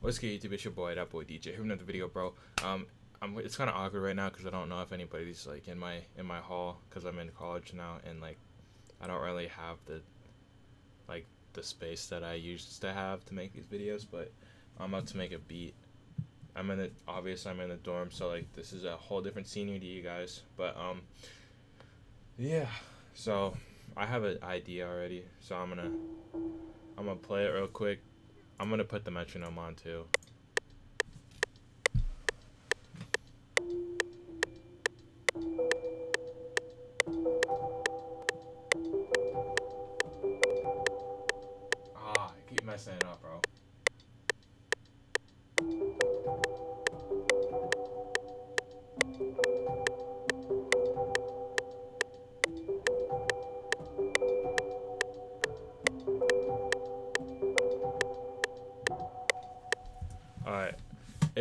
What's good, YouTube? It's your boy, DatBoiDJ. Here another video, bro. Um, I'm. It's kind of awkward right now because I don't know if anybody's like in my in my hall because I'm in college now and like I don't really have the like the space that I used to have to make these videos. But I'm about to make a beat. I'm in the obviously I'm in the dorm, so like this is a whole different scenery to you guys. But um, yeah. So I have an idea already. So I'm gonna I'm gonna play it real quick. I'm gonna put the metronome on too.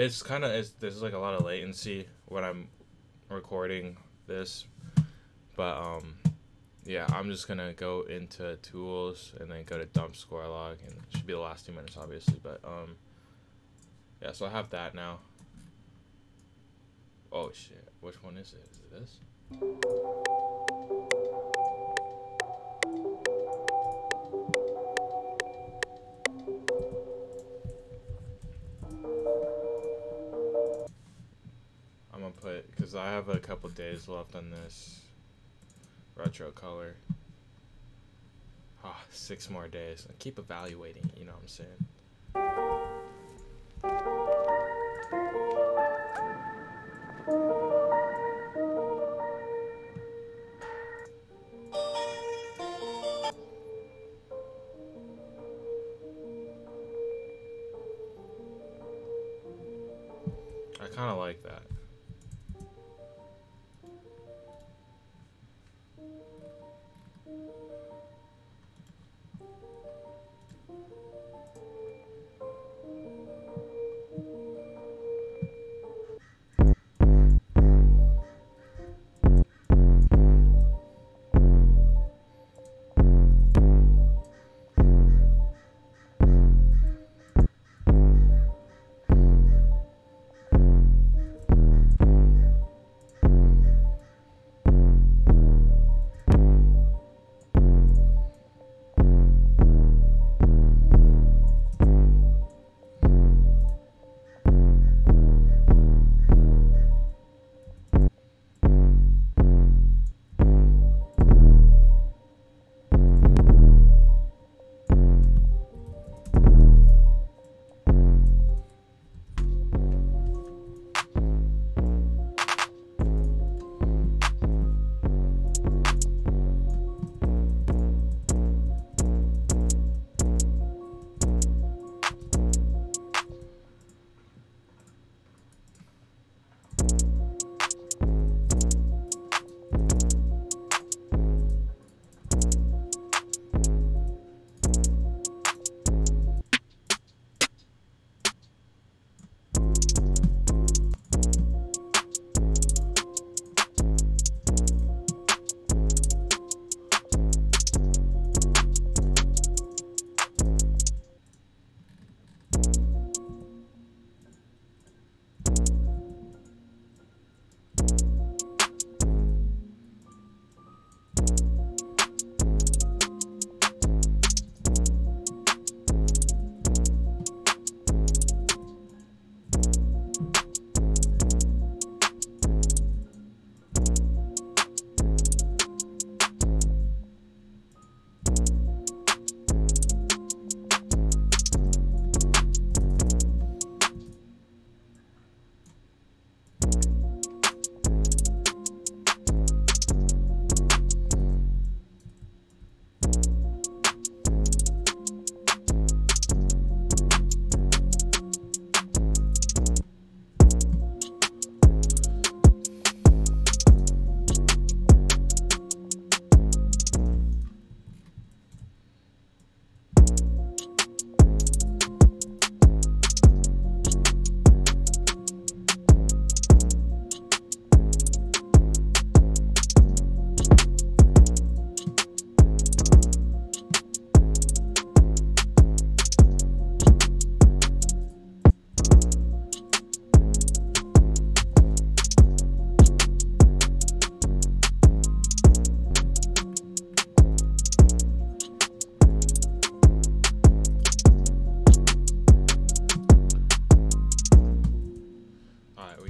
It's kind of there's like a lot of latency when I'm recording this, but um, yeah, I'm just gonna go into tools and then go to dump score log and it should be the last two minutes obviously, but um, yeah, so I have that now. Oh shit, which one is it? Is it this? Because I have a couple days left on this retro color. Ah, six more days. I keep evaluating. You know what I'm saying? I kind of like that.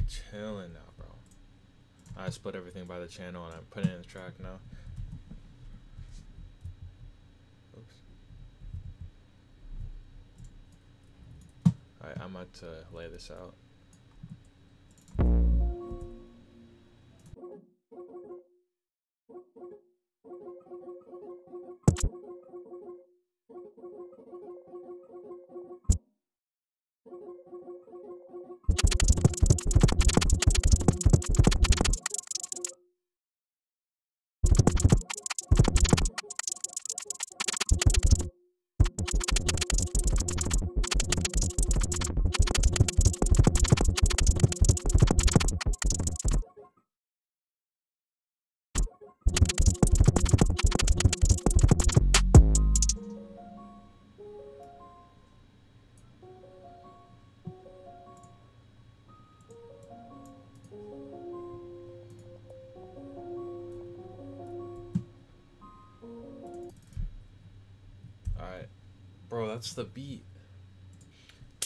chilling now, bro. I split everything by the channel and I'm putting in the track now. Oops. Alright, I'm about to lay this out. Bro, that's the beat.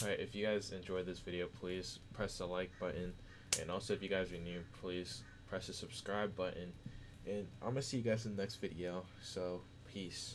Alright, if you guys enjoyed this video, please press the like button. And also, if you guys are new, please press the subscribe button. And I'm going to see you guys in the next video. So, peace.